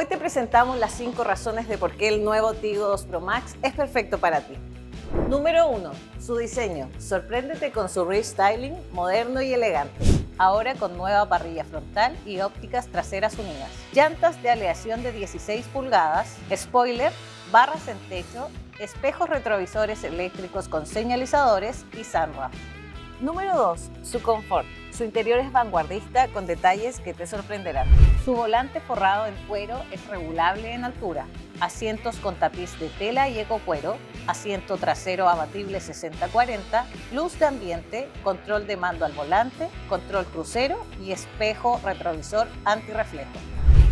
Hoy te presentamos las 5 razones de por qué el nuevo Tigo 2 Pro Max es perfecto para ti. Número 1. Su diseño. Sorpréndete con su restyling moderno y elegante. Ahora con nueva parrilla frontal y ópticas traseras unidas. Llantas de aleación de 16 pulgadas, spoiler, barras en techo, espejos retrovisores eléctricos con señalizadores y sunroof. Número 2. Su confort. Su interior es vanguardista con detalles que te sorprenderán. Su volante forrado en cuero es regulable en altura. Asientos con tapiz de tela y ecocuero, asiento trasero abatible 60-40, luz de ambiente, control de mando al volante, control crucero y espejo retrovisor antirreflejo.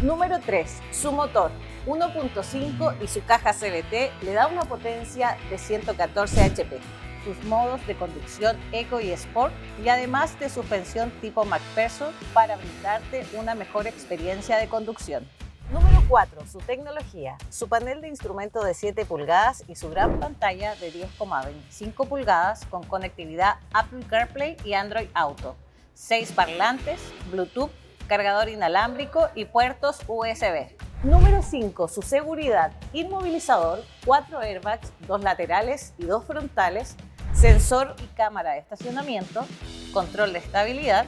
Número 3. Su motor. 1.5 y su caja CVT le da una potencia de 114 HP sus modos de conducción Eco y Sport y además de suspensión tipo MacPherson para brindarte una mejor experiencia de conducción. Número 4. Su tecnología. Su panel de instrumento de 7 pulgadas y su gran pantalla de 10,25 pulgadas con conectividad Apple CarPlay y Android Auto. 6 parlantes, Bluetooth, cargador inalámbrico y puertos USB. Número 5. Su seguridad. Inmovilizador, 4 airbags, 2 laterales y 2 frontales, sensor y cámara de estacionamiento, control de estabilidad,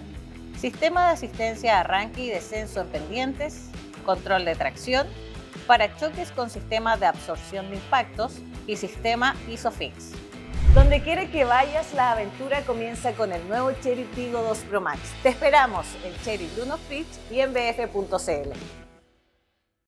sistema de asistencia de arranque y descenso en pendientes, control de tracción, parachoques con sistema de absorción de impactos y sistema ISOFIX. Donde quiera que vayas, la aventura comienza con el nuevo Cherry Tigo 2 Pro Max. Te esperamos en Cherry Bruno Fitch y en bf.cl.